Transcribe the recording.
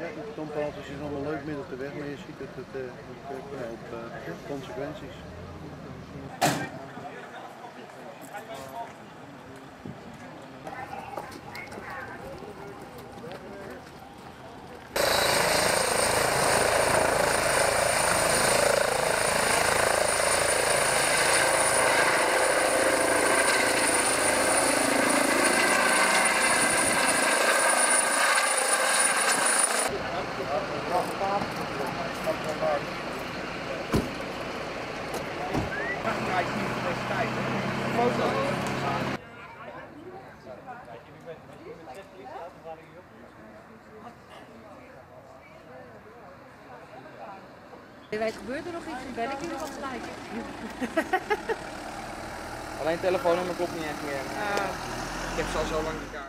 Ja, de is allemaal leuk midden op de weg, maar je ziet dat het een hoop eh, consequenties. Wij gebeurt er nog iets, dan ben ik jullie wat gelijk. Alleen telefoonnummer klopt niet echt meer. Ik heb ze al zo lang in kaart.